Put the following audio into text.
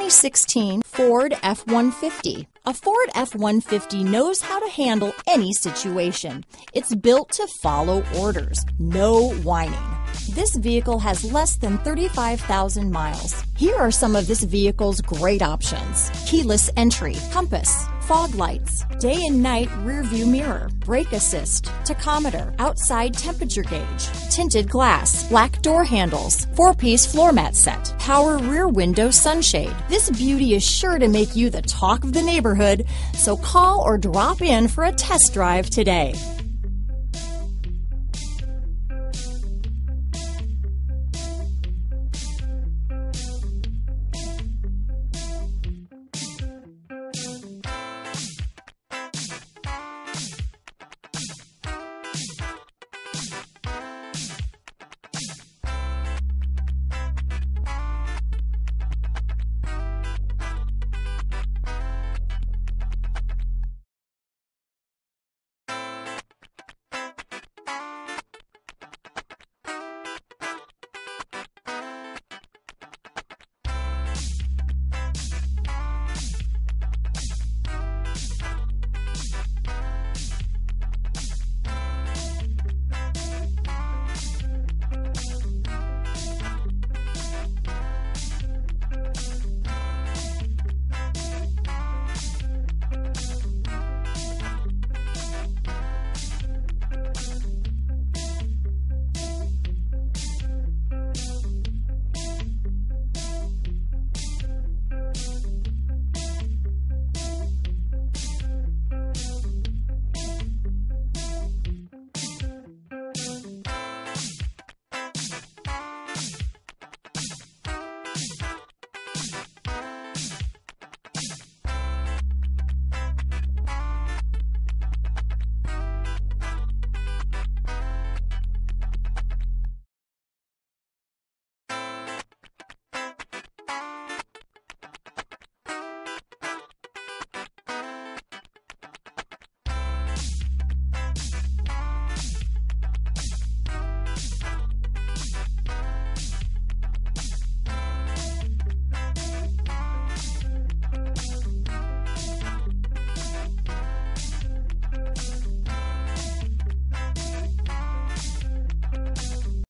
2016 Ford F-150. A Ford F-150 knows how to handle any situation. It's built to follow orders, no whining. This vehicle has less than 35,000 miles. Here are some of this vehicle's great options. Keyless entry, compass, fog lights, day and night rear view mirror, brake assist, tachometer, outside temperature gauge, tinted glass, black door handles, four-piece floor mat set, power rear window sunshade. This beauty is sure to make you the talk of the neighborhood, so call or drop in for a test drive today.